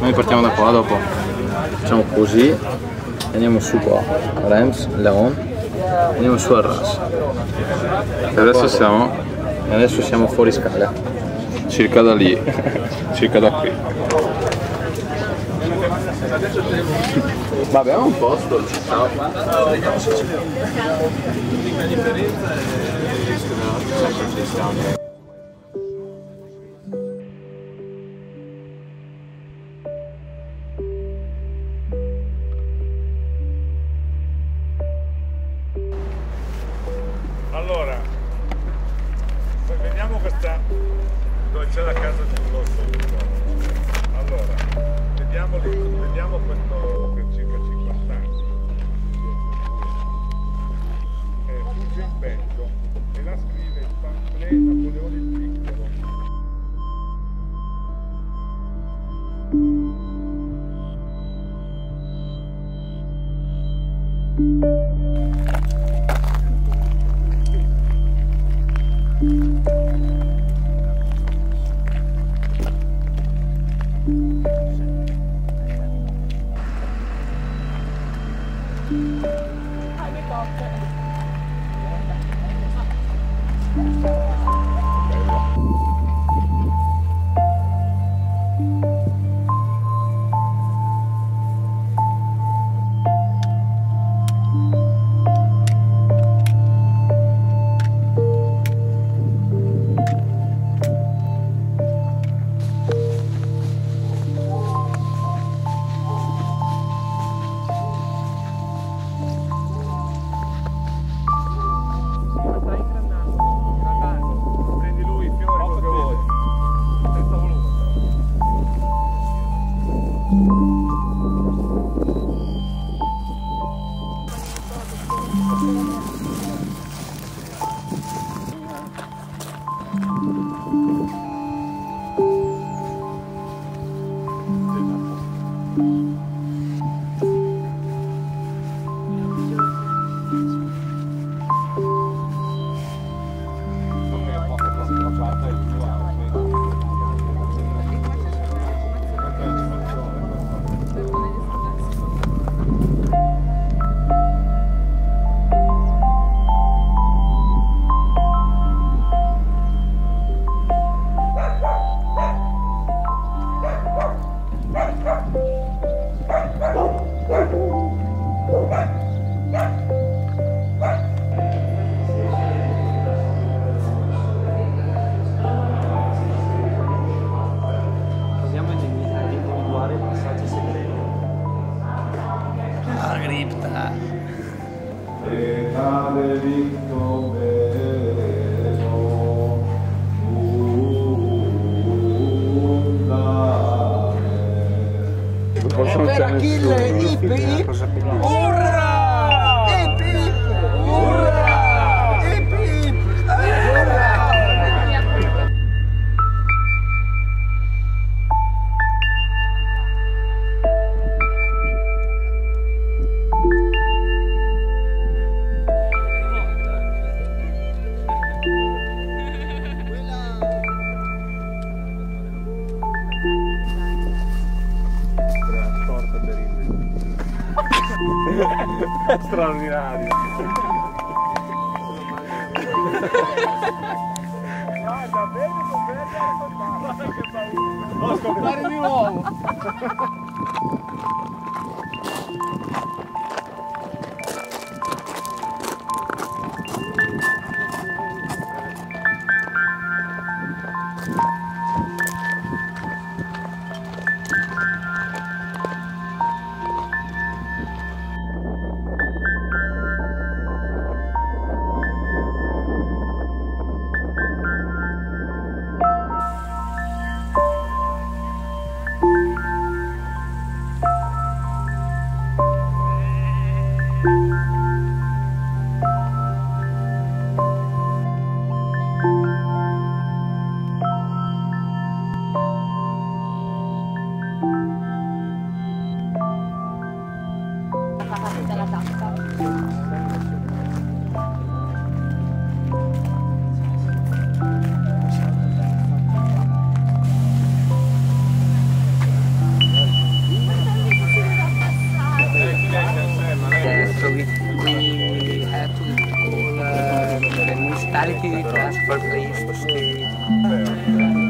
Noi partiamo da qua dopo. Facciamo così. Andiamo su qua. Rems, Leon. Andiamo su al Ras. E adesso siamo E adesso siamo fuori scala. circa da lì, circa da qui. Ma abbiamo un posto. Allora, Bem. Nós comprarem de novo. attitude, and hopefully it's the.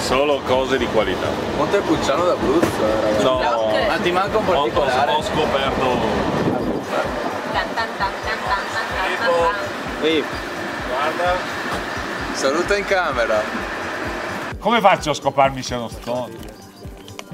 Solo cose di qualità. Montepulciano d'Abruzzo, eh, ragazzi. No, Ma ti manca un ho, ho- particolare? ho scoperto. Sì, Guarda, saluta in camera. come faccio a scoparmi se non stone?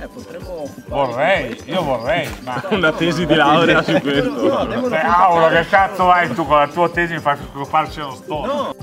Eh, potremmo Vorrei, io vorrei, ma... Una tesi di laurea su questo. Paolo, che cazzo vai tu con la tua tesi mi fai scoparci uno stone? No,